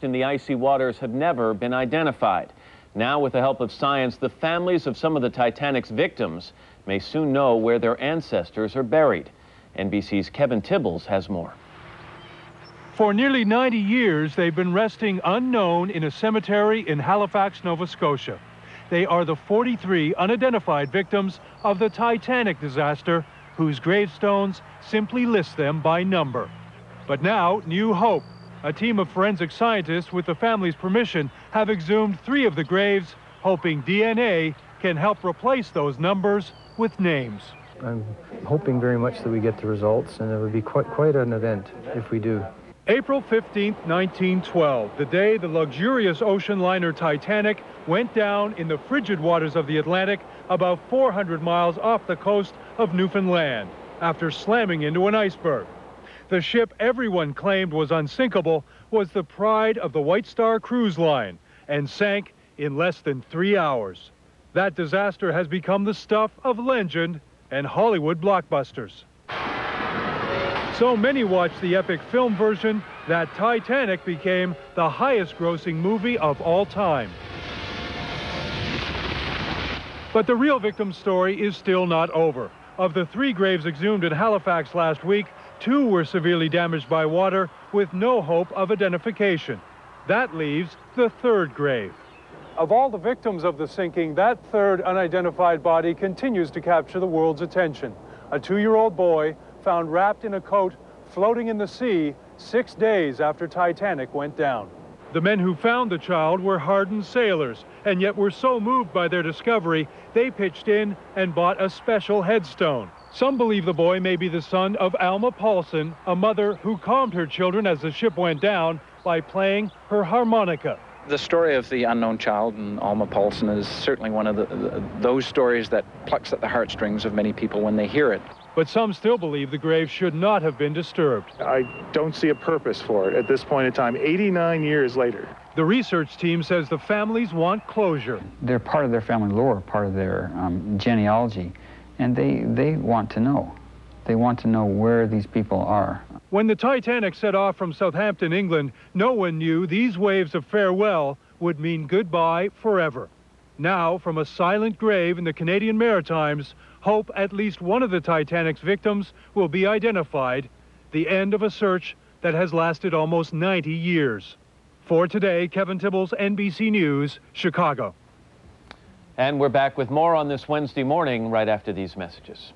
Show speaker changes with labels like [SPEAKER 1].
[SPEAKER 1] in the icy waters have never been identified. Now, with the help of science, the families of some of the Titanic's victims may soon know where their ancestors are buried. NBC's Kevin Tibbles has more.
[SPEAKER 2] For nearly 90 years, they've been resting unknown in a cemetery in Halifax, Nova Scotia. They are the 43 unidentified victims of the Titanic disaster, whose gravestones simply list them by number. But now, new hope a team of forensic scientists, with the family's permission, have exhumed three of the graves, hoping DNA can help replace those numbers with names.
[SPEAKER 3] I'm hoping very much that we get the results, and it would be quite, quite an event if we do.
[SPEAKER 2] April 15, 1912, the day the luxurious ocean liner Titanic went down in the frigid waters of the Atlantic about 400 miles off the coast of Newfoundland after slamming into an iceberg. The ship everyone claimed was unsinkable was the pride of the White Star Cruise Line and sank in less than three hours. That disaster has become the stuff of legend and Hollywood blockbusters. So many watched the epic film version that Titanic became the highest grossing movie of all time. But the real victim's story is still not over. Of the three graves exhumed in Halifax last week, Two were severely damaged by water with no hope of identification. That leaves the third grave. Of all the victims of the sinking, that third unidentified body continues to capture the world's attention. A two-year-old boy found wrapped in a coat floating in the sea six days after Titanic went down. The men who found the child were hardened sailors, and yet were so moved by their discovery, they pitched in and bought a special headstone. Some believe the boy may be the son of Alma Paulson, a mother who calmed her children as the ship went down by playing her harmonica.
[SPEAKER 4] The story of the unknown child and Alma Paulson is certainly one of the, the, those stories that plucks at the heartstrings of many people when they hear it.
[SPEAKER 2] But some still believe the grave should not have been disturbed.
[SPEAKER 5] I don't see a purpose for it at this point in time, 89 years later.
[SPEAKER 2] The research team says the families want closure.
[SPEAKER 6] They're part of their family lore, part of their um, genealogy and they, they want to know. They want to know where these people are.
[SPEAKER 2] When the Titanic set off from Southampton, England, no one knew these waves of farewell would mean goodbye forever. Now, from a silent grave in the Canadian Maritimes, hope at least one of the Titanic's victims will be identified, the end of a search that has lasted almost 90 years. For today, Kevin Tibbles, NBC News, Chicago.
[SPEAKER 1] And we're back with more on this Wednesday morning right after these messages.